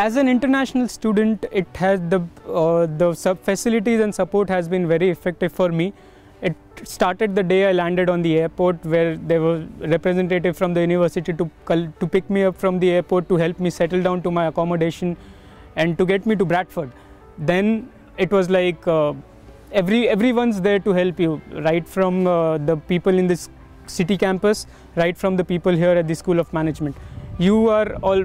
as an international student, it has the uh, the facilities and support has been very effective for me. It started the day I landed on the airport, where there were representative from the university to to pick me up from the airport to help me settle down to my accommodation, and to get me to Bradford. Then it was like uh, every everyone's there to help you, right from uh, the people in this city campus, right from the people here at the School of Management you are all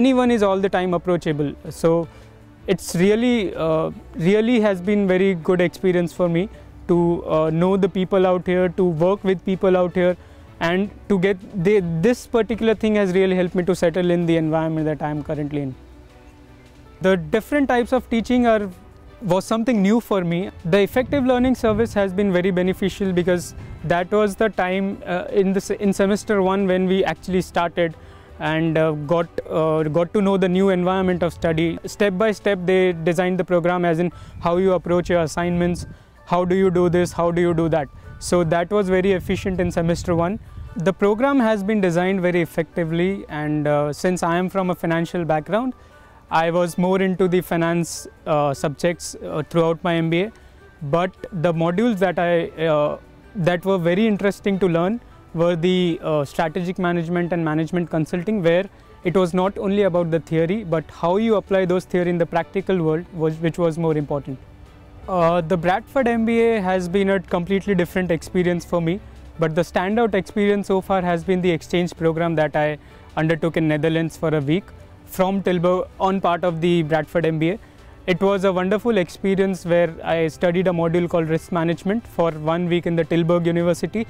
anyone is all the time approachable so it's really uh, really has been very good experience for me to uh, know the people out here to work with people out here and to get this particular thing has really helped me to settle in the environment that I am currently in. The different types of teaching are was something new for me. The effective learning service has been very beneficial because that was the time uh, in the in semester one when we actually started and uh, got uh, got to know the new environment of study. Step by step, they designed the program as in how you approach your assignments, how do you do this, how do you do that. So that was very efficient in semester one. The program has been designed very effectively, and uh, since I am from a financial background, I was more into the finance uh, subjects uh, throughout my MBA. But the modules that I uh, that were very interesting to learn were the uh, strategic management and management consulting where it was not only about the theory but how you apply those theory in the practical world was, which was more important. Uh, the Bradford MBA has been a completely different experience for me but the standout experience so far has been the exchange program that I undertook in Netherlands for a week from Tilburg on part of the Bradford MBA. It was a wonderful experience where I studied a module called risk management for one week in the Tilburg University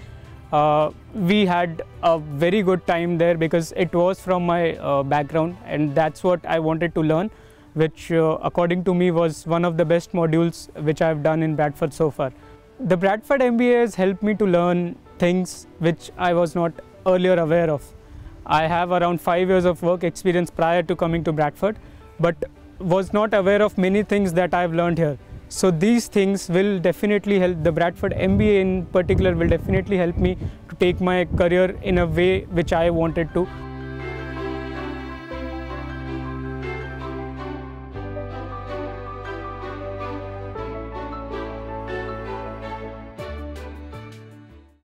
uh, we had a very good time there because it was from my uh, background and that's what I wanted to learn which uh, according to me was one of the best modules which I've done in Bradford so far. The Bradford MBA has helped me to learn things which I was not earlier aware of. I have around five years of work experience prior to coming to Bradford but was not aware of many things that I've learned here. So these things will definitely help, the Bradford MBA in particular will definitely help me to take my career in a way which I wanted to.